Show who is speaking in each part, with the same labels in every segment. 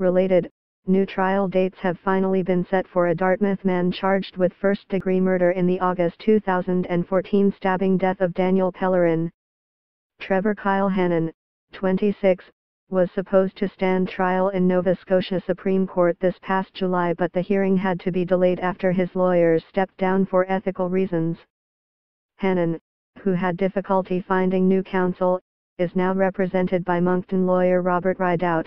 Speaker 1: Related, new trial dates have finally been set for a Dartmouth man charged with first-degree murder in the August 2014 stabbing death of Daniel Pellerin. Trevor Kyle Hannon, 26, was supposed to stand trial in Nova Scotia Supreme Court this past July but the hearing had to be delayed after his lawyers stepped down for ethical reasons. Hannon, who had difficulty finding new counsel, is now represented by Moncton lawyer Robert Ridout.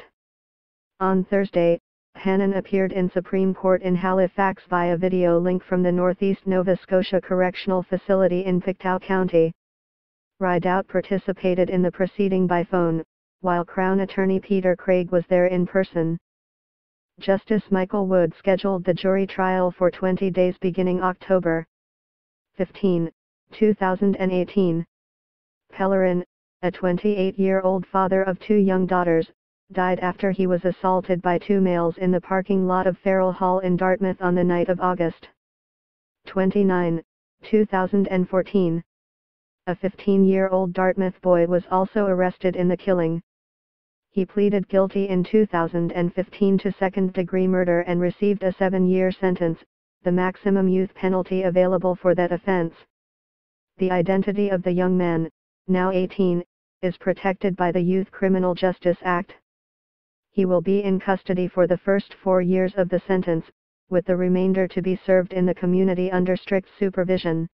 Speaker 1: On Thursday, Hannon appeared in Supreme Court in Halifax via video link from the Northeast Nova Scotia Correctional Facility in Pictou County. Rideout participated in the proceeding by phone, while Crown Attorney Peter Craig was there in person. Justice Michael Wood scheduled the jury trial for 20 days beginning October 15, 2018. Pellerin, a 28-year-old father of two young daughters, died after he was assaulted by two males in the parking lot of Farrell Hall in Dartmouth on the night of August 29, 2014. A 15-year-old Dartmouth boy was also arrested in the killing. He pleaded guilty in 2015 to second-degree murder and received a seven-year sentence, the maximum youth penalty available for that offense. The identity of the young man, now 18, is protected by the Youth Criminal Justice Act. He will be in custody for the first four years of the sentence, with the remainder to be served in the community under strict supervision.